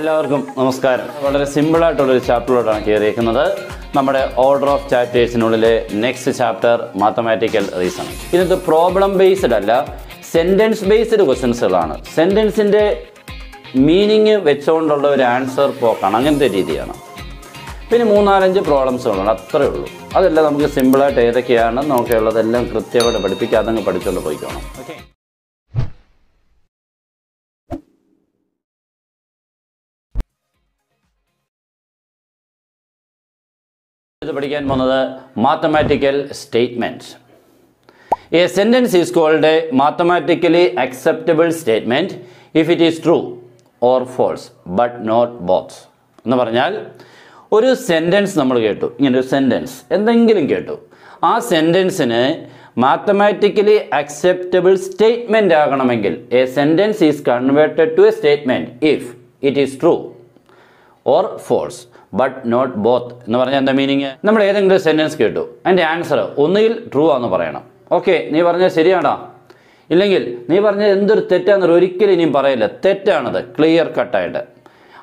എല്ലാവർക്കും നമസ്കാരം. വളരെ സിമ്പിളായിട്ടുള്ളൊരു ചാപ്റ്ററിലോട്ടാണ് കയറിയിരിക്കുന്നത് നമ്മുടെ ഓർഡർ ഓഫ് ചാപ്റ്റേഴ്സിനുള്ളിലെ നെക്സ്റ്റ് ചാപ്റ്റർ മാത്തമാറ്റിക്കൽ റീസൺ ഇതിനകത്ത് പ്രോബ്ലം ബേസ്ഡ് അല്ല സെന്റൻസ് ബേസ്ഡ് ക്വസ്റ്റ്യൻസുകളാണ് സെന്റൻസിന്റെ മീനിങ് വെച്ചുകൊണ്ടുള്ള ഒരു ആൻസർ പോക്കാണ്. അങ്ങനത്തെ രീതിയാണ്. പിന്നെ മൂന്നാലഞ്ച് പ്രോബ്ലംസുകളുണ്ട് അത്രേ ഉള്ളൂ. അതെല്ലാം നമുക്ക് സിമ്പിളായിട്ട് ഏതൊക്കെയാണ്? നമുക്കുള്ളതെല്ലാം കൃത്യമായിട്ട് പഠിപ്പിക്കാതെ പഠിച്ചുകൊണ്ട് പോയിക്കോണം. ഓക്കെ ഇത് പഠിക്കാൻ പോകുന്നത് mathematical statement a sentence is called a mathematically acceptable statement if it is true or false but not both എന്ന് പറഞ്ഞാൽ ഒരു സെന്റൻസ് നമ്മൾ കേട്ടു. ഇങ്ങനെ ഒരു സെന്റൻസ് എന്തെങ്കിലും കേട്ടു. ആ സെന്റൻസിന് മാത്തമാറ്റിക്കലി അക്സെപ്റ്റബിൾ സ്റ്റേറ്റ്മെന്റ് ആകണമെങ്കിൽ a sentence is converted to a statement if it is true or false but not both എന്ന് പറഞ്ഞാൽ എന്താ മീനിങ് നമ്മൾ ഏതെങ്കിലും സെന്റൻസ് കേട്ടു. അതിന്റെ ആൻസർ ഒന്നുകിൽ ട്രൂ ആണെന്ന് പറയണം. ഓക്കെ നീ പറഞ്ഞത് ശരിയാണോ? ഇല്ലെങ്കിൽ നീ പറഞ്ഞത് എന്തൊരു തെറ്റാണെന്ന് ഒരിക്കലും ഇനിയും പറയില്ല. തെറ്റാണത് ക്ലിയർ കട്ടായിട്ട്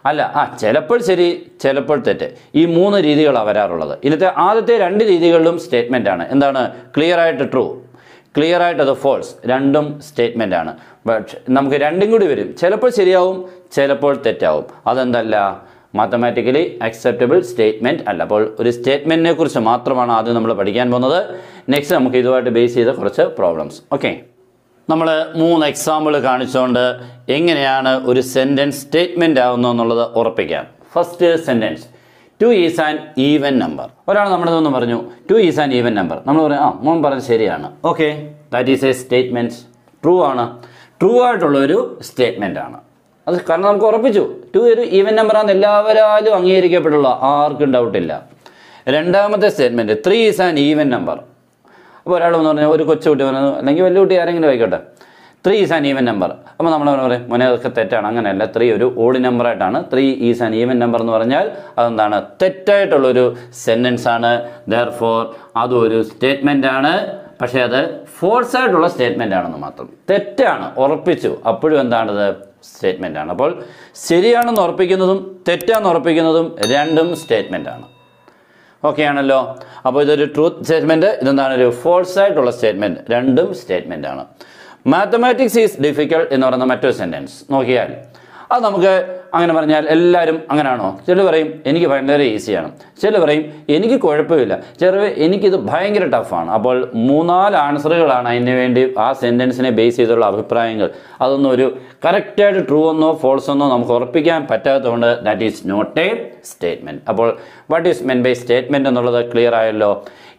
അല്ല ആ ചിലപ്പോൾ ശരി ചിലപ്പോൾ തെറ്റ്. ഈ മൂന്ന് രീതികളാണ് വരാറുള്ളത്. ഇതിലത്തെ ആദ്യത്തെ രണ്ട് രീതികളിലും സ്റ്റേറ്റ്മെന്റ് ആണ്. എന്താണ്? ക്ലിയർ ആയിട്ട് ട്രൂ ക്ലിയർ ആയിട്ട് അത് ഫോൾസ് രണ്ടും സ്റ്റേറ്റ്മെന്റ് ആണ്. ബട്ട് നമുക്ക് രണ്ടും കൂടി വരും. ചിലപ്പോൾ ശരിയാവും ചിലപ്പോൾ തെറ്റാവും. അതെന്തല്ല? മാത്തമാറ്റിക്കലി അക്സെപ്റ്റബിൾ സ്റ്റേറ്റ്മെന്റ് അല്ല. അപ്പോൾ ഒരു സ്റ്റേറ്റ്മെന്റിനെ കുറിച്ച് മാത്രമാണ് ആദ്യം നമ്മൾ പഠിക്കാൻ പോകുന്നത്. നെക്സ്റ്റ് നമുക്ക് ഇതുമായിട്ട് ബേസ് ചെയ്ത കുറച്ച് പ്രോബ്ലംസ് ഓക്കെ നമ്മൾ മൂന്ന് എക്സാമ്പിൾ കാണിച്ചുകൊണ്ട് എങ്ങനെയാണ് ഒരു സെന്റൻസ് സ്റ്റേറ്റ്മെന്റ് ആവുന്നത് എന്നുള്ളത് ഉറപ്പിക്കാം. First sentence two is an even number ഒരാൾ നമ്മുടെ ഒന്ന് പറഞ്ഞു two is an even number നമ്മൾ പറയും ആ മോൻ പറഞ്ഞത് ശരിയാണ്. Okay that is a statement true ആണ്. ട്രൂ ആയിട്ടുള്ള ഒരു സ്റ്റേറ്റ്മെന്റ് ആണ്. അത് കാരണം നമുക്ക് ഉറപ്പിച്ചു. ടു ഒരു ഈവൻ നമ്പറാണെന്ന് എല്ലാവരാലും അംഗീകരിക്കപ്പെട്ടുള്ള ആർക്കും ഡൗട്ടില്ല രണ്ടാമത്തെ statement three is an even number അപ്പോൾ ഒരാൾ എന്ന് പറഞ്ഞാൽ ഒരു കൊച്ചുകുട്ടി പറഞ്ഞു അല്ലെങ്കിൽ വലിയ കുട്ടി ആരെങ്കിലും ആയിക്കോട്ടെ. Three is an even number അപ്പോൾ നമ്മൾ പറയും മോനെ അതൊക്കെ തെറ്റാണ്. അങ്ങനെയല്ല ത്രീ ഒരു odd നമ്പറായിട്ടാണ് three is an even number എന്ന് പറഞ്ഞാൽ അതെന്താണ്? തെറ്റായിട്ടുള്ളൊരു സെന്റൻസ് ആണ്. ദർ ഫോർ അതും ഒരു സ്റ്റേറ്റ്മെന്റ് ആണ്. പക്ഷേ അത് ഫോൾസ് ആയിട്ടുള്ള സ്റ്റേറ്റ്മെന്റ് ആണെന്ന് മാത്രം. തെറ്റാണ്. ഉറപ്പിച്ചു. അപ്പോഴും എന്താണത്? സ്റ്റേറ്റ്മെന്റ് ആണ് അപ്പോൾ ശരിയാണെന്ന് ഉറപ്പിക്കുന്നതും തെറ്റാണെന്ന് ഉറപ്പിക്കുന്നതും രണ്ടും സ്റ്റേറ്റ്മെന്റ് ആണ് ഓക്കെ ആണല്ലോ? അപ്പോൾ ഇതൊരു ട്രൂത്ത് സ്റ്റേറ്റ്മെന്റ് ഇതെന്താണ്? ഒരു ഫോൾസ് ആയിട്ടുള്ള സ്റ്റേറ്റ്മെന്റ് രണ്ടും സ്റ്റേറ്റ്മെന്റ് ആണ് മാത്തമാറ്റിക്സ് ഈസ് ഡിഫിക്കൾട്ട് എന്ന് പറയുന്ന മറ്റൊരു സെന്റൻസ് നോക്കിയാൽ അത് നമുക്ക് അങ്ങനെ പറഞ്ഞാൽ എല്ലാവരും അങ്ങനെയാണോ ചില പറയും എനിക്ക് ഭയങ്കര ഈസിയാണ് ചില പറയും എനിക്ക് കുഴപ്പമില്ല. ചിലർ എനിക്കിത് ഭയങ്കര ടഫാണ് അപ്പോൾ മൂന്നാൽ ആൻസറുകളാണ് അതിന് വേണ്ടി ആ സെന്റൻസിനെ ബേസ് ചെയ്തുള്ള അഭിപ്രായങ്ങൾ. അതൊന്നും ഒരു കറക്റ്റായിട്ട് ട്രൂ എന്നോ ഫോൾസ് എന്നോ നമുക്ക് ഉറപ്പിക്കാൻ പറ്റാത്തതുകൊണ്ട് that is not a statement അപ്പോൾ what is meant by statement എന്നുള്ളത് ക്ലിയർ ആയല്ലോ?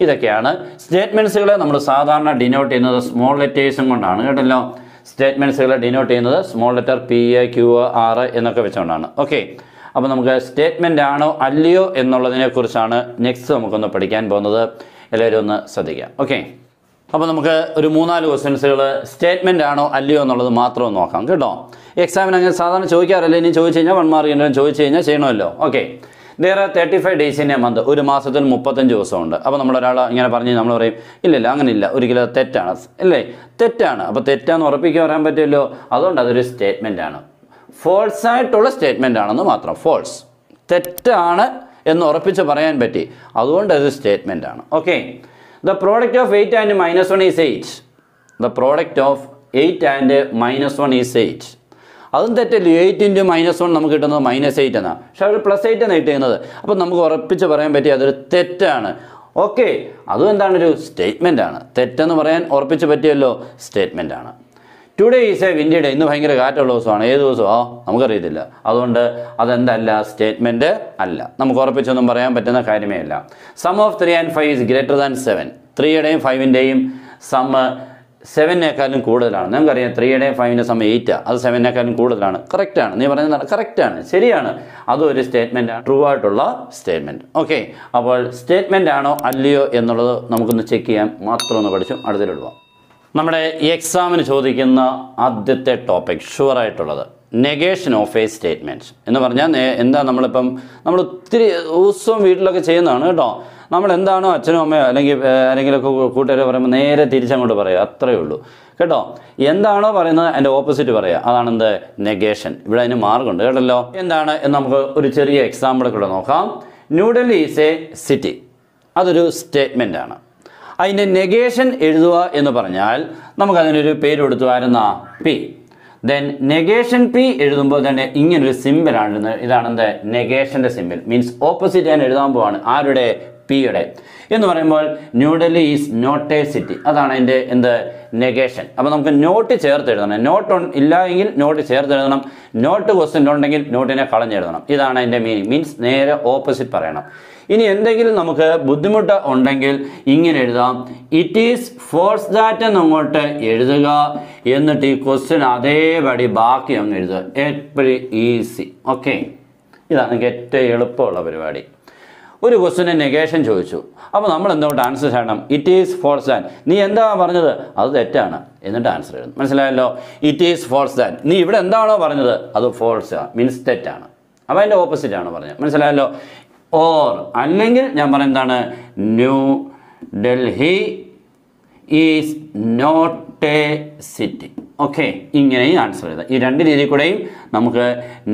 ഇതൊക്കെയാണ്. സ്റ്റേറ്റ്മെന്റ്സുകളെ നമ്മൾ സാധാരണ ഡിനോട്ട് ചെയ്യുന്നത് സ്മോൾ ലെറ്റേഴ്സും കൊണ്ടാണ് കേട്ടല്ലോ. സ്റ്റേറ്റ്മെന്റ്സുകളെ ഡിനോട്ട് ചെയ്യുന്നത് small letter P A Q R എന്നൊക്കെ വെച്ചുകൊണ്ടാണ്. ഓക്കെ അപ്പോൾ നമുക്ക് സ്റ്റേറ്റ്മെന്റ് ആണോ അല്ലയോ എന്നുള്ളതിനെക്കുറിച്ചാണ് നെക്സ്റ്റ് നമുക്കൊന്ന് പഠിക്കാൻ പോകുന്നത്. എല്ലാവരും ഒന്ന് ശ്രദ്ധിക്കാം ഓക്കെ അപ്പോൾ നമുക്ക് ഒരു മൂന്നാൽ ക്വസ്റ്റ്യൻസുകൾ സ്റ്റേറ്റ്മെന്റ് ആണോ അല്ലയോ എന്നുള്ളത് മാത്രം നോക്കാം. കേട്ടോ? എക്സാമിന് അങ്ങനെ സാധാരണ ചോദിക്കാറില്ല. ഇനി ചോദിച്ചു കഴിഞ്ഞാൽ വൺ മാർക്ക് ചോദിച്ചു കഴിഞ്ഞാൽ ചെയ്യണമല്ലോ. Okay there are thirty five days in a month ഒരു മാസത്തിൽ മുപ്പത്തഞ്ച് ദിവസമുണ്ട്. അപ്പോൾ നമ്മളൊരാൾ ഇങ്ങനെ പറഞ്ഞ് നമ്മൾ പറയും ഇല്ലില്ല അങ്ങനെ ഇല്ല ഒരിക്കലും അത് തെറ്റാണ്. അല്ലേ? തെറ്റാണ്. അപ്പോൾ തെറ്റാന്ന് ഉറപ്പിക്കാൻ പറയാൻ പറ്റുമല്ലോ? അതുകൊണ്ട് അതൊരു സ്റ്റേറ്റ്മെന്റ് ആണ്. ഫോൾസ് ആയിട്ടുള്ള സ്റ്റേറ്റ്മെന്റ് ആണെന്ന് മാത്രം. ഫോൾസ് തെറ്റാണ് എന്ന് ഉറപ്പിച്ച് പറയാൻ പറ്റി. അതുകൊണ്ട് അതൊരു സ്റ്റേറ്റ്മെന്റ് ആണ്. Okay the product of eight and minus one is eight the product of eight and minus one is eight അതും തെറ്റല്ലേ? എയ്റ്റ് ഇന്റു മൈനസ് വൺ നമുക്ക് കിട്ടുന്നത് മൈനസ് എയ്റ്റ് എന്നാണ് പക്ഷെ അവർ പ്ലസ് എയ്റ്റ് ആണ് കിട്ടുന്നത് അപ്പോൾ നമുക്ക് ഉറപ്പിച്ച് പറയാൻ പറ്റിയ അതൊരു തെറ്റാണ്. ഓക്കെ അതും എന്താണ് ഒരു സ്റ്റേറ്റ്മെന്റ് ആണ്. തെറ്റെന്ന് പറയാൻ ഉറപ്പിച്ച് പറ്റിയല്ലോ സ്റ്റേറ്റ്മെന്റ് ആണ്. Today is a windy day ഇന്ന് ഭയങ്കര കാറ്റുള്ള ദിവസമാണ്. ഏത് ദിവസമോ? നമുക്കറിയത്തില്ല. അതുകൊണ്ട് അതെന്തല്ല? സ്റ്റേറ്റ്മെന്റ് അല്ല. നമുക്ക് ഉറപ്പിച്ചൊന്നും പറയാൻ പറ്റുന്ന കാര്യമേ അല്ല. Sum of three and five is greater than seven ത്രീയുടെയും ഫൈവിന്റെയും സം സെവനേക്കാളും കൂടുതലാണ്. നമുക്കറിയാം ത്രീയുടെയും ഫൈവിന്റെ സമയം എയ്റ്റാണ് അത് സെവനേക്കാളും കൂടുതലാണ്. കറക്റ്റാണ് നീ പറയുന്നത് കറക്റ്റാണ് ശരിയാണ്. അതും ഒരു സ്റ്റേറ്റ്മെന്റ് ആണ്. ട്രൂ ആയിട്ടുള്ള സ്റ്റേറ്റ്മെന്റ് ഓക്കെ അപ്പോൾ സ്റ്റേറ്റ്മെന്റ് ആണോ അല്ലയോ എന്നുള്ളത് നമുക്കൊന്ന് ചെക്ക് ചെയ്യാൻ മാത്രം ഒന്ന് പഠിച്ചു. അടുത്തിലിടുക നമ്മുടെ എക്സാമിന് ചോദിക്കുന്ന ആദ്യത്തെ ടോപ്പിക് ഷുവറായിട്ടുള്ളത് നെഗേഷൻ ഓഫ് എ സ്റ്റേറ്റ്മെന്റ് എന്ന് പറഞ്ഞാൽ എന്താ നമ്മളിപ്പം നമ്മൾ ഒത്തിരി ദിവസവും വീട്ടിലൊക്കെ ചെയ്യുന്നതാണ് കേട്ടോ. നമ്മൾ എന്താണോ അച്ഛനും അമ്മയോ അല്ലെങ്കിൽ ആരെങ്കിലുമൊക്കെ കൂട്ടുകാർ പറയുമ്പോൾ നേരെ തിരിച്ചങ്ങോട്ട് പറയുക. അത്രയേ ഉള്ളൂ. കേട്ടോ? എന്താണോ പറയുന്നത് അതിന്റെ ഓപ്പോസിറ്റ് പറയുക. അതാണ് എന്ത്? നെഗേഷൻ ഇവിടെ അതിന് മാർഗമുണ്ട്. കേട്ടല്ലോ? എന്താണ്? എന്ന് നമുക്ക് ഒരു ചെറിയ എക്സാമ്പിൾ കൂടെ നോക്കാം. ന്യൂഡൽഹി ഈസ് എ സിറ്റി അതൊരു സ്റ്റേറ്റ്മെന്റ് ആണ്. അതിന്റെ നെഗേഷൻ എഴുതുക എന്ന് പറഞ്ഞാൽ നമുക്കതിനൊരു പേര് കൊടുത്തു. ആയിരുന്ന പി. ദെൻ നെഗേഷൻ പി എഴുതുമ്പോൾ തന്നെ ഇങ്ങനൊരു സിമ്പിളാണ് ഇതാണ് എന്താ? നെഗേഷന്റെ സിമ്പിൾ മീൻസ് ഓപ്പോസിറ്റ് ഞാൻ എഴുതാൻ പോവാണ്. ആരുടെ? പിയുടെ എന്ന് പറയുമ്പോൾ New Delhi is not a city. അതാണ് അതിന്റെ എന്ത് നെഗേഷൻ അപ്പോൾ നമുക്ക് നോട്ട് ചേർത്ത് എഴുതണം. നോട്ട് ഇല്ല എങ്കിൽ നോട്ട് ചേർത്ത് എഴുതണം. നോട്ട് ക്വസ്റ്റ്യൻ ഉണ്ടെങ്കിൽ നോട്ടിനെ കളഞ്ഞെഴുതണം ഇതാണ് അതിന്റെ മീനിങ് മീൻസ് നേരെ ഓപ്പോസിറ്റ് പറയണം. ഇനി എന്തെങ്കിലും നമുക്ക് ബുദ്ധിമുട്ട് ഉണ്ടെങ്കിൽ ഇങ്ങനെ എഴുതാം. ഇറ്റ് ഈസ് ഫോഴ്സ് ദാറ്റ് എന്നങ്ങോട്ട് എഴുതുക എന്നിട്ട് ഈ ക്വസ്റ്റ്യൻ അതേപടി ബാക്കി അങ്ങ് എഴുതുക. എപ്പോഴും ഈസി ഓക്കെ ഇതാണ് എനിക്ക് ഏറ്റവും എളുപ്പമുള്ള പരിപാടി. ഒരു ക്വസ്റ്റിന് നെഗേഷൻ ചോദിച്ചു. അപ്പോൾ നമ്മൾ എന്തുകൊണ്ട് ആൻസർ ചെയ്യണം? ഇറ്റ് ഈസ് ഫോൾസ് ദാൻ നീ എന്താ പറഞ്ഞത്? അത് തെറ്റാണ് എന്നിട്ട് ആൻസർ എഴുതും മനസ്സിലായല്ലോ? ഇറ്റ് ഈസ് ഫോൾസ് ദാൻ നീ ഇവിടെ എന്താണോ പറഞ്ഞത്? അത് ഫോൾസ് മീൻസ് തെറ്റാണ്. അപ്പോൾ അതിന്റെ ഓപ്പോസിറ്റ് ആണ് പറഞ്ഞത്. മനസ്സിലായല്ലോ? ഓർ അല്ലെങ്കിൽ ഞാൻ പറയുന്നതാണ് New Delhi is not a city okay ഇങ്ങനെയും ആൻസർ എഴുതാം. ഈ രണ്ട് രീതിയിൽ കൂടെയും നമുക്ക്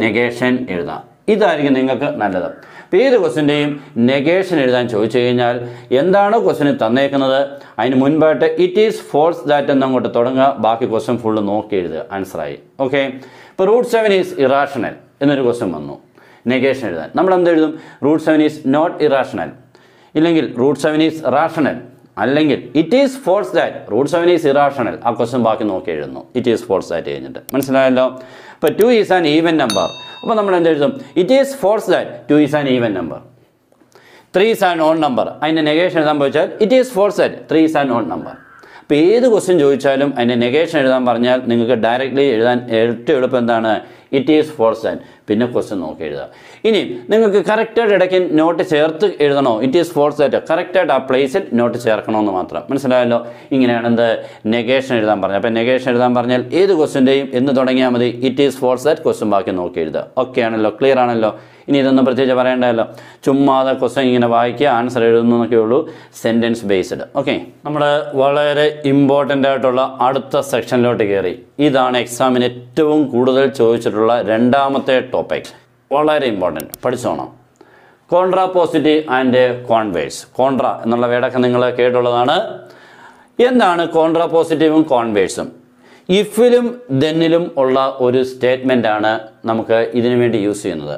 നെഗേഷൻ എഴുതാം. ഇതായിരിക്കും നിങ്ങൾക്ക് നല്ലത്. ഏത് ക്വസ്റ്റിന്റെയും നെഗേഷൻ എഴുതാൻ ചോദിച്ചു കഴിഞ്ഞാൽ എന്താണ് ക്വസ്റ്റിന് തന്നേക്കുന്നത്? അതിന് മുൻപായിട്ട് ഇറ്റ് ഈസ് ഫോൾസ് ദാറ്റ് എന്നങ്ങോട്ട് തുടങ്ങുക. ബാക്കി ക്വസ്റ്റ്യൻ ഫുള്ള് നോക്കി എഴുതുക. ആൻസറായി ഓക്കെ ഇപ്പോൾ റൂട്ട് സെവൻ ഈസ് ഇറാഷണൽ എന്നൊരു ക്വസ്റ്റ്യൻ വന്നു. നെഗേഷൻ എഴുതാൻ. നമ്മൾ എന്ത് എഴുതും? Root seven is not irrational ഇല്ലെങ്കിൽ റൂട്ട് സെവൻ ഈസ് റാഷണൽ അല്ലെങ്കിൽ it is false that root seven is irrational ആ ക്വസ്റ്റ്യൻ ബാക്കി നോക്കി എഴുതുന്നു. ഇറ്റ് ഈസ് ഫോൾസ് ദാറ്റ് കഴിഞ്ഞിട്ട് മനസ്സിലായല്ലോ? അപ്പോൾ two is an even number അപ്പോൾ നമ്മൾ എന്ത് എഴുതും? It is false that two is an even number three is an odd number അതിന്റെ നെഗേഷൻ എഴുതാൻ പോയിച്ചാൽ it is false that three is an odd number അപ്പോൾ ഏത് ക്വസ്റ്റ്യൻ ചോദിച്ചാലും അതിന്റെ നെഗേഷൻ എഴുതാൻ പറഞ്ഞാൽ നിങ്ങൾക്ക് ഡയറക്റ്റ്ലി എഴുതാൻ ഏറ്റവും എളുപ്പം എന്താണ്? ഇറ്റ് ഈസ് ഫോർ ദാൻ പിന്നെ ക്വസ്റ്റ്യൻ നോക്കി എഴുതുക ഇനി നിങ്ങൾക്ക് കറക്റ്റായിട്ട് ഇടയ്ക്ക് നോട്ട് ചേർത്ത് എഴുതണോ? ഇറ്റ് ഈസ് ഫോർ ദാറ്റ് കറക്റ്റായിട്ട് ആ പ്ലേസിൽ നോട്ട് ചേർക്കണമെന്ന് മാത്രം. മനസ്സിലായല്ലോ? ഇങ്ങനെയാണ് എന്ത്? നെഗേഷൻ എഴുതാൻ പറഞ്ഞത്. അപ്പോൾ നെഗേഷൻ എഴുതാൻ പറഞ്ഞാൽ ഏത് ക്വസ്റ്റ്യന്റെയും എന്ന് തുടങ്ങിയാൽ മതി. It is false that question ബാക്കി നോക്കി എഴുതുക. ഓക്കെ ആണല്ലോ? ക്ലിയർ ആണല്ലോ? ഇനി ഇതൊന്നും പ്രത്യേകിച്ച് പറയേണ്ടതല്ലോ. ചുമ്മാതെ ക്വസ്റ്റ്യൻ ഇങ്ങനെ വായിക്കുക ആൻസർ എഴുതുന്നു എന്നൊക്കെ ഉള്ളൂ. സെന്റൻസ് ബേസ്ഡ് ഓക്കെ നമ്മൾ വളരെ ഇമ്പോർട്ടന്റ് ആയിട്ടുള്ള അടുത്ത സെക്ഷനിലോട്ട് കയറി ഇതാണ് എക്സാമിന് ഏറ്റവും കൂടുതൽ ചോദിച്ചിട്ടുള്ള രണ്ടാമത്തെ ടോപ്പിക് വളരെ ഇമ്പോർട്ടന്റ് പഠിച്ചോണം. Contrapositive and converse contra എന്നുള്ള വേടൊക്കെ നിങ്ങൾ കേട്ടുള്ളതാണ്. എന്താണ് കോൺട്രാ പോസിറ്റീവും കോൺവേഴ്സും ഇഫിലും ദെന്നിലും ഉള്ള ഒരു സ്റ്റേറ്റ്മെന്റാണ് നമുക്ക് ഇതിനു വേണ്ടി യൂസ് ചെയ്യുന്നത്.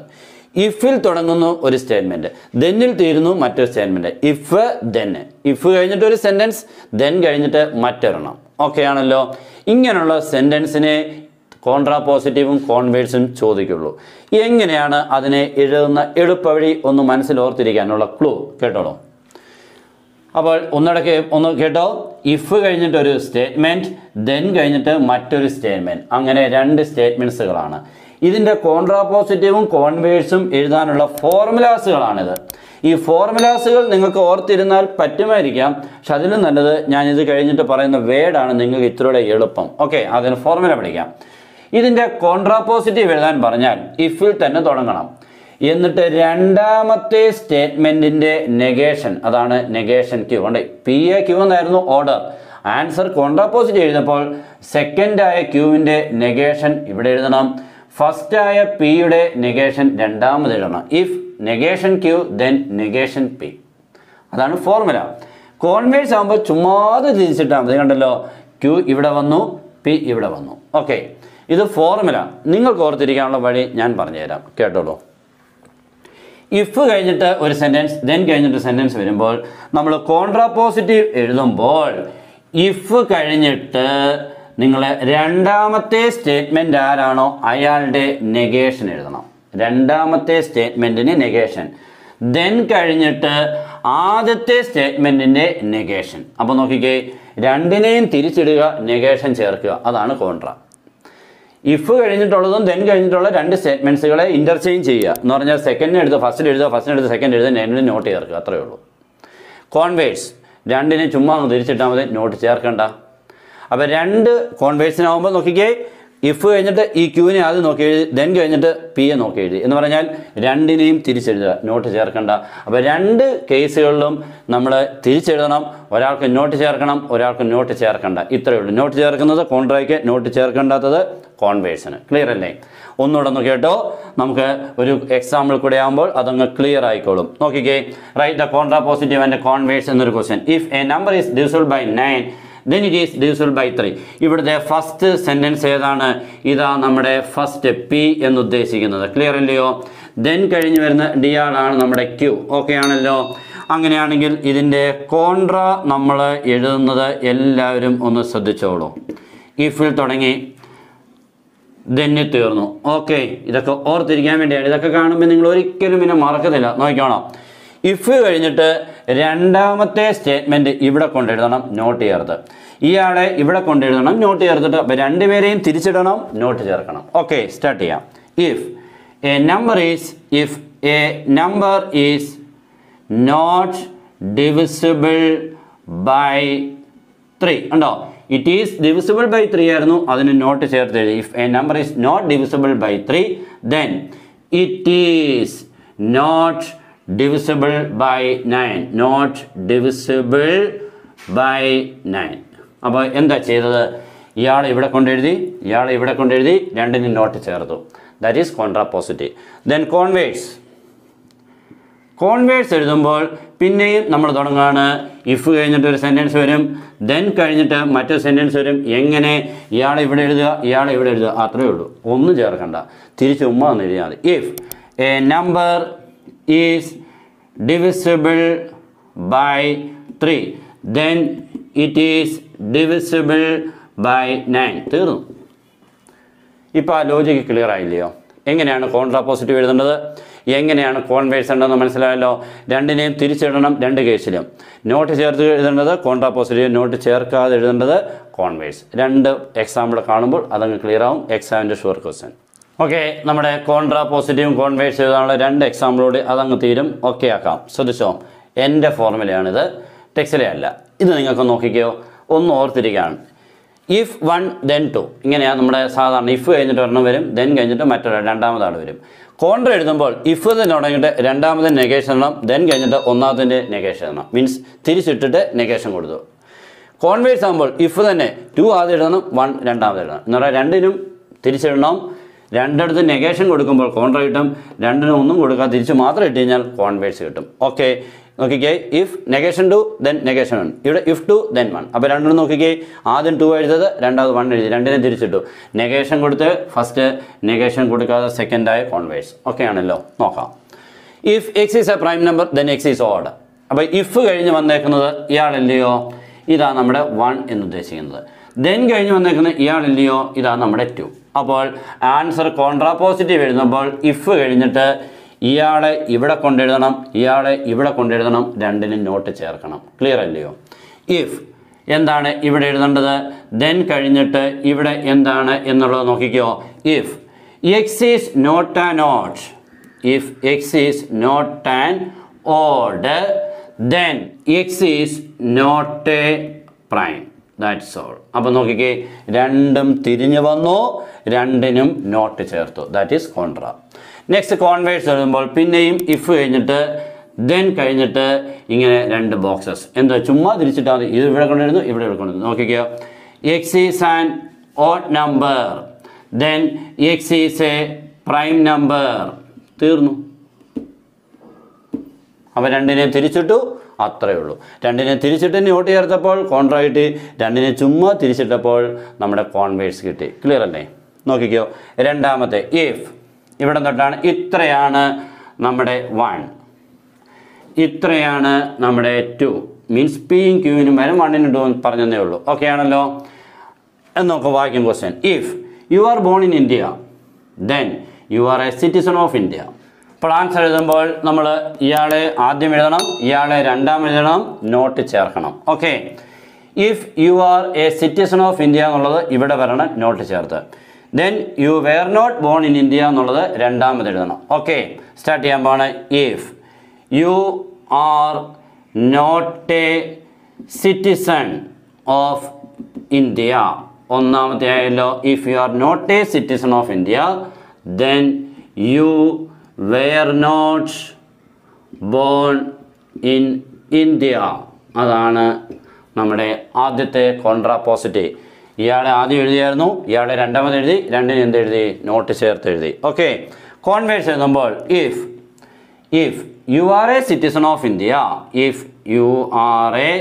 ഇഫിൽ തുടങ്ങുന്നു ഒരു സ്റ്റേറ്റ്മെന്റ് ദെന്നിൽ തീരുന്നു മറ്റൊരു സ്റ്റേറ്റ്മെന്റ് ഇഫ് ദെൻ ഇഫ് കഴിഞ്ഞിട്ട് ഒരു സെന്റൻസ് ദെൻ കഴിഞ്ഞിട്ട് മറ്റൊരെണ്ണം. ഓക്കെ ആണല്ലോ? ഇങ്ങനെയുള്ള സെന്റൻസിനെ കോൺട്രാ പോസിറ്റീവും കോൺവേഴ്സും ചോദിക്കുള്ളൂ. എങ്ങനെയാണ് അതിനെ എഴുതുന്ന എളുപ്പവഴി ഒന്ന് മനസ്സിൽ ഓർത്തിരിക്കാനുള്ള ക്ലൂ കേട്ടോളൂ. അപ്പോൾ ഒന്നിടയ്ക്ക് ഒന്ന് കേട്ടോ. ഇഫ് കഴിഞ്ഞിട്ട് ഒരു സ്റ്റേറ്റ്മെന്റ് ദെൻ കഴിഞ്ഞിട്ട് മറ്റൊരു സ്റ്റേറ്റ്മെന്റ് അങ്ങനെ രണ്ട് സ്റ്റേറ്റ്മെന്റ്സുകളാണ് ഇതിന്റെ കോൺട്രാപ്പോസിറ്റീവും കോൺവേഴ്സും എഴുതാനുള്ള ഫോർമുലാസുകളാണിത് ഈ ഫോർമുലാസുകൾ നിങ്ങൾക്ക് ഓർത്തിരുന്നാൽ പറ്റുമായിരിക്കാം. പക്ഷെ അതിലും നല്ലത് ഞാൻ ഇത് കഴിഞ്ഞിട്ട് പറയുന്ന വേഡാണ് നിങ്ങൾക്ക് ഇത്രയുടെ എളുപ്പം. ഓക്കെ അതിന് ഫോർമുല പഠിക്കാം. ഇതിന്റെ കോൺട്രാപ്പോസിറ്റീവ് എഴുതാൻ പറഞ്ഞാൽ ഇഫിൽ തന്നെ തുടങ്ങണം. എന്നിട്ട് രണ്ടാമത്തെ സ്റ്റേറ്റ്മെന്റിന്റെ നെഗേഷൻ അതാണ് നെഗേഷൻ ക്യൂ ഉണ്ട് പി എ ക്യൂ എന്നായിരുന്നു ഓർഡർ ആൻസർ കോൺട്രാപ്പോസിറ്റ് എഴുതപ്പോൾ സെക്കൻഡായ ക്യൂവിന്റെ നെഗേഷൻ ഇവിടെ എഴുതണം. ഫസ്റ്റ് ആയ പിയുടെ നെഗേഷൻ രണ്ടാമത് എഴുതണം if negation Q then negation P അതാണ് ഫോർമുല കോൺവേഴ്സ് ആകുമ്പോൾ ചുമ്മാതെ തിരിച്ചിട്ടാൽ മതി. കണ്ടല്ലോ? ക്യൂ ഇവിടെ വന്നു പി ഇവിടെ വന്നു. ഓക്കെ ഇത് ഫോർമുല നിങ്ങൾക്ക് ഓർത്തിരിക്കാനുള്ള വഴി ഞാൻ പറഞ്ഞുതരാം. കേട്ടോളൂ. ഇഫ് കഴിഞ്ഞിട്ട് ഒരു സെന്റൻസ് ദെൻ കഴിഞ്ഞിട്ട് സെന്റൻസ് വരുമ്പോൾ നമ്മൾ കോൺട്രാപോസിറ്റീവ് എഴുതുമ്പോൾ ഇഫ് കഴിഞ്ഞിട്ട് നിങ്ങൾ രണ്ടാമത്തെ സ്റ്റേറ്റ്മെന്റ് ആരാണോ അയാളുടെ നെഗേഷൻ എഴുതണം. രണ്ടാമത്തെ സ്റ്റേറ്റ്മെന്റിന് നെഗേഷൻ ദെൻ കഴിഞ്ഞിട്ട് ആദ്യത്തെ സ്റ്റേറ്റ്മെന്റിന്റെ നെഗേഷൻ അപ്പോൾ നോക്കിക്കേ രണ്ടിനെയും തിരിച്ചിടുക നെഗേഷൻ ചേർക്കുക. അതാണ് കോൺട്ര ഇഫ് കഴിഞ്ഞിട്ടുള്ളതും ദെൻ കഴിഞ്ഞിട്ടുള്ള രണ്ട് സ്റ്റേറ്റ്മെന്റ്സുകളെ ഇന്റർചേഞ്ച് ചെയ്യുക. എന്ന് പറഞ്ഞാൽ സെക്കൻഡിന് എടുത്ത് ഫസ്റ്റിൽ എഴുതുക ഫസ്റ്റിന് എടുത്ത് സെക്കൻഡ് എഴുതുക നെഗറ്റീവ് നോട്ട് ചേർക്കുക. അത്രയേ ഉള്ളൂ. കോൺവേഴ്സ് രണ്ടിനെ ചുമ്മാ ഒന്ന് തിരിച്ചിട്ടാൽ മതി നോട്ട് ചേർക്കണ്ട. അപ്പോൾ രണ്ട് കോൺവേഴ്സിനാവുമ്പോൾ നോക്കിക്കേ ഇഫ് കഴിഞ്ഞിട്ട് ഈ ക്യൂവിനെ ആദ്യം നോക്കി എഴുതി ദെൻ കഴിഞ്ഞിട്ട് പി എ നോക്കി എഴുതി. എന്ന് പറഞ്ഞാൽ രണ്ടിനെയും തിരിച്ചെഴുതുക നോട്ട് ചേർക്കണ്ട. അപ്പോൾ രണ്ട് കേസുകളിലും നമ്മൾ തിരിച്ചെഴുതണം ഒരാൾക്ക് നോട്ട് ചേർക്കണം ഒരാൾക്ക് നോട്ട് ചേർക്കണ്ട. ഇത്രയേ ഉള്ളൂ. നോട്ട് ചേർക്കുന്നത് കോൺട്രാക്ക് നോട്ട് ചേർക്കേണ്ടാത്തത് കോൺവേഴ്സിന് ക്ലിയർ അല്ലേ? ഒന്നുകൂടെ ഒന്ന് കേട്ടോ. നമുക്ക് ഒരു എക്സാമ്പിൾ കൂടെ ആകുമ്പോൾ അതങ്ങ് ക്ലിയർ ആയിക്കോളും. നോക്കിക്കേ write the contrapositive and converse എന്നൊരു question if a number is divisible by nine then it is divisible by three ഇവിടുത്തെ ഫസ്റ്റ് സെന്റൻസ് ഏതാണ്? ഇതാ നമ്മുടെ ഫസ്റ്റ് പി എന്ന് ഉദ്ദേശിക്കുന്നത് ക്ലിയർ അല്ലയോ? ദെൻ കഴിഞ്ഞ് വരുന്ന ഡി ആളാണ് നമ്മുടെ ക്യൂ ഓക്കെ ആണല്ലോ? അങ്ങനെയാണെങ്കിൽ ഇതിന്റെ കോൺട്ര നമ്മൾ എഴുതുന്നത് എല്ലാവരും ഒന്ന് ശ്രദ്ധിച്ചോളൂ. ഇഫിൽ തുടങ്ങി. ധന്യ തീർന്നു. ഓക്കെ ഇതൊക്കെ ഓർത്തിരിക്കാൻ വേണ്ടിയാണ്. ഇതൊക്കെ കാണുമ്പോൾ നിങ്ങൾ ഒരിക്കലും പിന്നെ മറക്കത്തില്ല. നോക്കിക്കോണം. ഇഫ് കഴിഞ്ഞിട്ട് രണ്ടാമത്തെ സ്റ്റേറ്റ്മെന്റ് ഇവിടെ കൊണ്ടെഴുതണം നോട്ട് ചേർത്ത്. ഇയാളെ ഇവിടെ കൊണ്ടെഴുതണം നോട്ട് ചേർത്തിട്ട് അപ്പോൾ രണ്ടുപേരെയും തിരിച്ചിടണം നോട്ട് ചേർക്കണം. ഓക്കെ സ്റ്റാർട്ട് ചെയ്യാം. If a number is if a number is not divisible by three ഉണ്ടോ it is divisible by three ആയിരുന്നു അതിന് നോട്ട് ചേർത്ത് എഴുതി. If a number is not divisible by three then it is not divisible by nine not divisible by nine അപ്പോൾ എന്താ ചെയ്തത്? ഇയാൾ ഇവിടെ കൊണ്ടെഴുതി ഇയാൾ ഇവിടെ കൊണ്ടെഴുതി രണ്ടിനും നോട്ട് ചേർത്തു. That is contrapositive then converse converse എഴുതുമ്പോൾ പിന്നെയും നമ്മൾ തുടങ്ങുകയാണ് ഇഫ് കഴിഞ്ഞിട്ട് ഒരു സെന്റൻസ് വരും ദെൻ കഴിഞ്ഞിട്ട് മറ്റൊരു സെന്റൻസ് വരും. എങ്ങനെ? ഇയാളെ ഇവിടെ എഴുതുക ഇയാളെ ഇവിടെ എഴുതുക. അത്രയേ ഉള്ളൂ. ഒന്നും ചേർക്കണ്ട. തിരിച്ച് ഉമ്മ എന്ന് എഴുതിയാൽ മതി. If a number is divisible by three then it is divisible by nine തീർന്നു. ഇപ്പോൾ ആ ലോജിക്ക് ക്ലിയർ ആയില്ലയോ? എങ്ങനെയാണ് കോൺട്രാ പോസിറ്റീവ് എഴുതേണ്ടത്? എങ്ങനെയാണ് കോൺവേഴ്സ് ഉണ്ടെന്ന് മനസ്സിലായല്ലോ? രണ്ടിനെയും തിരിച്ചിടണം രണ്ട് കേസിലും. നോട്ട് ചേർത്ത് എഴുതേണ്ടത് കോൺട്രാ പോസിറ്റീവ് നോട്ട് ചേർക്കാതെ എഴുതേണ്ടത് കോൺവേഴ്സ് രണ്ട് എക്സാമ്പിൾ കാണുമ്പോൾ അതങ്ങ് ക്ലിയർ ആവും. എക്സാമിന്റെ ഷുവർ ക്വസ്റ്റ്യൻ ഓക്കെ നമ്മുടെ കോൺട്രാ പോസിറ്റീവും കോൺവേഴ്സ് എഴുതാനുള്ള രണ്ട് എക്സാമ്പിളോട് അതങ്ങ് തീരും. ഓക്കെ ആക്കാം. ശ്രദ്ധിച്ചോ? എന്റെ ഫോർമുലയാണിത് ടെക്സിലെ അല്ല. ഇത് നിങ്ങൾക്ക് നോക്കിക്കോ. ഒന്ന് ഓർത്തിരിക്കുകയാണ്. ഇഫ് വൺ ദെൻ ടു ഇങ്ങനെയാണ് നമ്മുടെ സാധാരണ ഇഫ് കഴിഞ്ഞിട്ട് ഒരെണ്ണം വരും ദെൻ കഴിഞ്ഞിട്ട് മറ്റൊരു രണ്ടാമതാൾ വരും. കോൺട്ര എഴുതുമ്പോൾ ഇഫ് തന്നെ തുടങ്ങിയിട്ട് രണ്ടാമത് നെഗേഷൻ എണ്ണം ദെൻ കഴിഞ്ഞിട്ട് ഒന്നാമത്തിന്റെ നെഗേഷൻ എണ്ണം മീൻസ് തിരിച്ചിട്ടിട്ട് നെഗേഷൻ കൊടുത്തു. കോൺവേഴ്സ് ആകുമ്പോൾ ഇഫ് തന്നെ ടു ആദ്യം എഴുതണം വൺ രണ്ടാമത് എഴുതണം എന്ന് പറഞ്ഞാൽ രണ്ടിനും തിരിച്ചിടണം. രണ്ടിടത്ത് നെഗേഷൻ കൊടുക്കുമ്പോൾ കോൺട്ര കിട്ടും രണ്ടിനും ഒന്നും കൊടുക്കാതെ തിരിച്ച് മാത്രം ഇട്ട് കഴിഞ്ഞാൽ കോൺവേഴ്സ് കിട്ടും. ഓക്കെ നോക്കിക്കേ if negation two then negation one ഇവിടെ ഇഫ് ടു ദെൻ വൺ അപ്പോൾ രണ്ടെണ്ണം നോക്കിക്കേ ആദ്യം ടു എഴുതത് രണ്ടാമത് വൺ എഴുതി രണ്ടിനെ തിരിച്ചിട്ടു. നെഗേഷൻ കൊടുത്ത് ഫസ്റ്റ് നെഗേഷൻ കൊടുക്കാതെ സെക്കൻഡായ കോൺവേഴ്സ് ഓക്കെ ആണല്ലോ നോക്കാം. If X is a prime number then X is odd അപ്പോൾ ഇഫ് കഴിഞ്ഞ് വന്നേക്കുന്നത് ഇയാളല്ലയോ ഇതാണ് നമ്മുടെ വൺ എന്ന് ഉദ്ദേശിക്കുന്നത്. ദെൻ കഴിഞ്ഞ് വന്നേക്കുന്നത് ഇയാളല്ലയോ ഇതാണ് നമ്മുടെ ടു അപ്പോൾ ആൻസർ കോൺട്രാ പോസിറ്റീവ് എഴുതുമ്പോൾ ഇഫ് കഴിഞ്ഞിട്ട് ഇയാളെ ഇവിടെ കൊണ്ടെഴുതണം ഇയാളെ ഇവിടെ കൊണ്ടെഴുതണം രണ്ടിനും നോട്ട് ചേർക്കണം. ക്ലിയർ അല്ലയോ? ഇഫ് എന്താണ് ഇവിടെ എഴുതേണ്ടത്? ദെൻ കഴിഞ്ഞിട്ട് ഇവിടെ എന്താണ് എന്നുള്ളത് നോക്കിക്കോ. If x is not and odd if x is not and odd then x is not a prime. That's all അപ്പോൾ നോക്കിക്കേ രണ്ടും തിരിഞ്ഞു വന്നു രണ്ടിനും നോട്ട് ചേർത്തു. ദാറ്റ് ഈസ് കോൺട്ര നെക്സ്റ്റ് കോൺവേഴ്സ് എഴുതുമ്പോൾ പിന്നെയും ഇഫ് കഴിഞ്ഞിട്ട് ദെൻ കഴിഞ്ഞിട്ട് ഇങ്ങനെ രണ്ട് ബോക്സസ് എന്താ ചുമ്മാ തിരിച്ചിട്ടാണ് ഇത് ഇവിടെ കൊണ്ടിരുന്നു ഇവിടെ ഇവിടെ കൊണ്ടിരുന്നു നോക്കിക്കോ. X is an odd number then x is a prime number തീർന്നു. അപ്പോൾ രണ്ടിനെയും തിരിച്ചിട്ടു അത്രയേ ഉള്ളൂ രണ്ടിനെ തിരിച്ചിട്ട് നോട്ട് ചേർത്തപ്പോൾ കോൺട്രാ കിട്ടി. രണ്ടിനെ ചുമ്മാ തിരിച്ചിട്ടപ്പോൾ നമ്മുടെ കോൺവേഴ്സ് കിട്ടി. ക്ലിയർ അല്ലേ? നോക്കിക്കോ. രണ്ടാമത്തെ ഇഫ് ഇവിടെ തൊട്ടാണ് ഇത്രയാണ് നമ്മുടെ വൺ ഇത്രയാണ് നമ്മുടെ ടു മീൻസ് പിയും ക്യൂവിനും വരും വണ്ണിനും ടു പറഞ്ഞതേ ഉള്ളൂ. ഓക്കെ ആണല്ലോ? എന്ന് നോക്കുക വാക്യം question if you are born in India then you are a citizen of India answer എഴുതുമ്പോൾ നമ്മൾ ഇയാളെ ആദ്യം എഴുതണം ഇയാളെ രണ്ടാം എഴുതണം നോട്ട് ചേർക്കണം. Okay if you are a citizen of India എന്നുള്ളത് ഇവിടെ വരണം നോട്ട് ചേർത്ത്. Then you were not born in India എന്നുള്ളത് രണ്ടാമത് എഴുതണം. ഓക്കെ സ്റ്റാർട്ട് ചെയ്യാൻ പോണ if you are not a citizen of India ഒന്നാമത്തെ ആയല്ലോ if you are not a citizen of India then you were not born in India അതാണ് നമ്മുടെ ആദ്യത്തെ കോൺട്രാപ്പോസിറ്റ് ഇയാളെ ആദ്യം എഴുതിയായിരുന്നു ഇയാളെ രണ്ടാമത് എഴുതി രണ്ടിന് എന്ത് എഴുതി? നോട്ട് ചേർത്ത് എഴുതി. ഓക്കെ കോൺവേഴ്സ് എഴുതുമ്പോൾ if if you are a citizen of India if you are a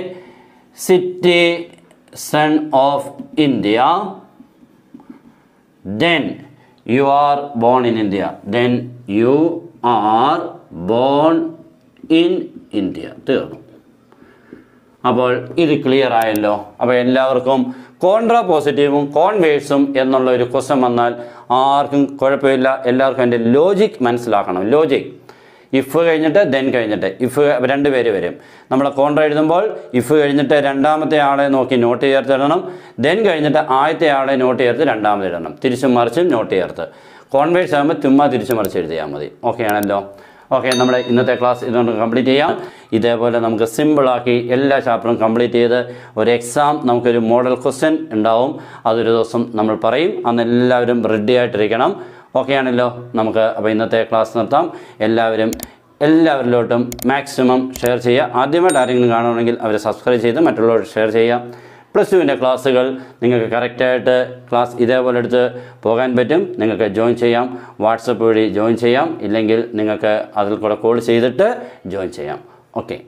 citizen of India then you are born in India Then you are born in India തീർന്നു. അപ്പോൾ ഇത് ക്ലിയർ ആയല്ലോ. അപ്പോൾ എല്ലാവർക്കും contra പോസിറ്റീവും കോൺവേഴ്സും എന്നുള്ള ഒരു ക്വസ്റ്റൻ വന്നാൽ ആർക്കും കുഴപ്പമില്ല. എല്ലാവർക്കും അതിന്റെ ലോജിക് മനസ്സിലാക്കണം. ലോജിക് ഇഫ് കഴിഞ്ഞിട്ട് ദെൻ കഴിഞ്ഞിട്ട്. ഇഫ് രണ്ട് പേര് വരും. നമ്മൾ കോൺട്ര എഴുതുമ്പോൾ ഇഫ് കഴിഞ്ഞിട്ട് രണ്ടാമത്തെ ആളെ നോക്കി നോട്ട് ചേർത്തിടണം. ദെൻ കഴിഞ്ഞിട്ട് ആദ്യത്തെ ആളെ നോട്ട് ചേർത്ത് രണ്ടാമത് ഇടണം. തിരിച്ചും മറിച്ചും നോട്ട് ചേർത്ത്. കോൺവേഴ്സ് ആകുമ്പോൾ തുമ്മ തിരിച്ചു മറിച്ച് എഴുതിയാൽ മതി. ഓക്കെ ആണല്ലോ? ഓക്കെ നമ്മുടെ ഇന്നത്തെ ക്ലാസ് ഇതുകൊണ്ട് കംപ്ലീറ്റ് ചെയ്യാം. ഇതേപോലെ നമുക്ക് സിമ്പിളാക്കി എല്ലാ ചാപ്റ്ററും കംപ്ലീറ്റ് ചെയ്ത് ഒരു എക്സാം നമുക്കൊരു മോഡൽ ക്വസ്റ്റ്യൻ ഉണ്ടാവും. അതൊരു ദിവസം നമ്മൾ പറയും. അന്ന് എല്ലാവരും റെഡി ആയിട്ടിരിക്കണം. ഓക്കെ ആണല്ലോ? നമുക്ക് അപ്പോൾ ഇന്നത്തെ ക്ലാസ് നിർത്താം. എല്ലാവരും എല്ലാവരിലോട്ടും മാക്സിമം ഷെയർ ചെയ്യുക. ആദ്യമായിട്ട് ആരെങ്കിലും കാണുകയാണെങ്കിൽ അവരെ സബ്സ്ക്രൈബ് ചെയ്ത് മറ്റുള്ളവർ ഷെയർ ചെയ്യുക. പ്ലസ് ടുവിന്റെ ക്ലാസ്സുകൾ നിങ്ങൾക്ക് കറക്റ്റായിട്ട് ക്ലാസ് ഇതേപോലെ എടുത്ത് പോകാൻ പറ്റും. നിങ്ങൾക്ക് ജോയിൻ ചെയ്യാം. വാട്സപ്പ് വഴി ജോയിൻ ചെയ്യാം. ഇല്ലെങ്കിൽ നിങ്ങൾക്ക് അതിൽ കൂടെ കോൾ ചെയ്തിട്ട് ജോയിൻ ചെയ്യാം. ഓക്കെ